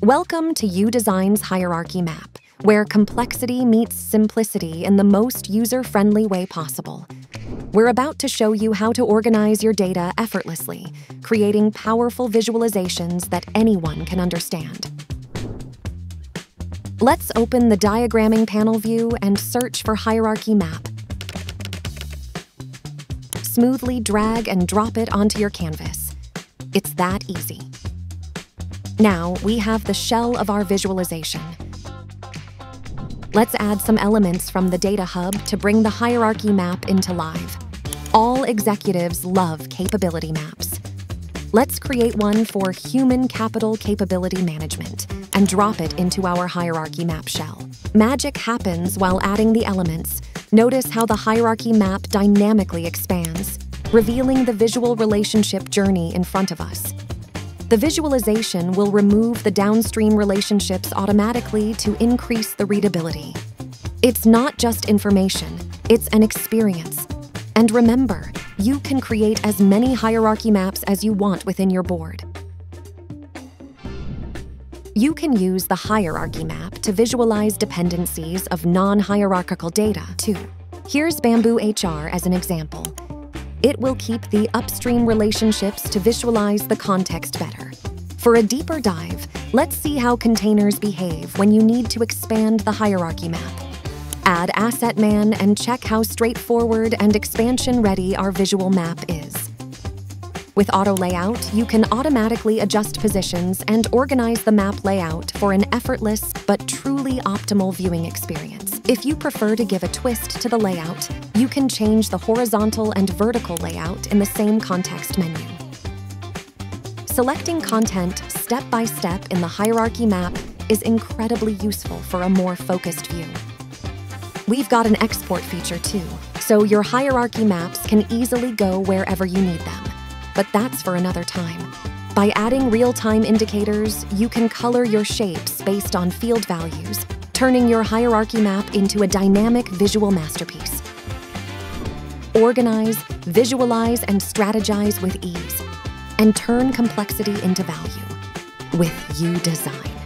Welcome to YouDesign's Hierarchy Map, where complexity meets simplicity in the most user-friendly way possible. We're about to show you how to organize your data effortlessly, creating powerful visualizations that anyone can understand. Let's open the diagramming panel view and search for Hierarchy Map. Smoothly drag and drop it onto your canvas. It's that easy. Now we have the shell of our visualization. Let's add some elements from the DataHub to bring the hierarchy map into live. All executives love capability maps. Let's create one for Human Capital Capability Management and drop it into our hierarchy map shell. Magic happens while adding the elements. Notice how the hierarchy map dynamically expands, revealing the visual relationship journey in front of us. The visualization will remove the downstream relationships automatically to increase the readability. It's not just information, it's an experience. And remember, you can create as many hierarchy maps as you want within your board. You can use the hierarchy map to visualize dependencies of non-hierarchical data, too. Here's Bamboo HR as an example. It will keep the upstream relationships to visualize the context better. For a deeper dive, let's see how containers behave when you need to expand the hierarchy map. Add Asset Man and check how straightforward and expansion-ready our visual map is. With Auto Layout, you can automatically adjust positions and organize the map layout for an effortless but truly optimal viewing experience. If you prefer to give a twist to the layout, you can change the horizontal and vertical layout in the same context menu. Selecting content step by step in the hierarchy map is incredibly useful for a more focused view. We've got an export feature too, so your hierarchy maps can easily go wherever you need them. But that's for another time. By adding real-time indicators, you can color your shapes based on field values, turning your hierarchy map into a dynamic visual masterpiece organize, visualize, and strategize with ease, and turn complexity into value with YouDesign.